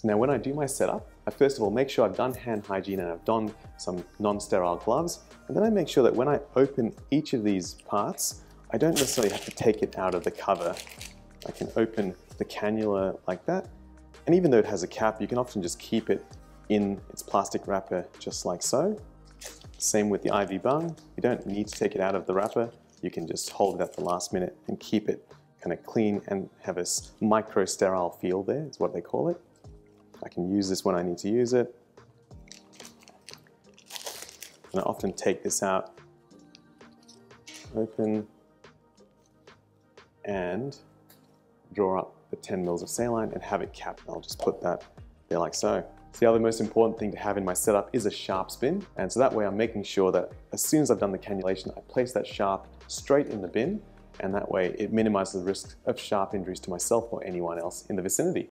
So now when I do my setup, I first of all make sure I've done hand hygiene and I've donned some non-sterile gloves. And then I make sure that when I open each of these parts, I don't necessarily have to take it out of the cover. I can open the cannula like that. And even though it has a cap, you can often just keep it in its plastic wrapper just like so. Same with the IV bung. You don't need to take it out of the wrapper. You can just hold it at the last minute and keep it kind of clean and have a micro sterile field there is what they call it. I can use this when I need to use it. And I often take this out, open, and draw up the 10 mils of saline and have it capped. I'll just put that there like so. So the other most important thing to have in my setup is a sharp bin. And so that way I'm making sure that as soon as I've done the cannulation, I place that sharp straight in the bin. And that way it minimizes the risk of sharp injuries to myself or anyone else in the vicinity.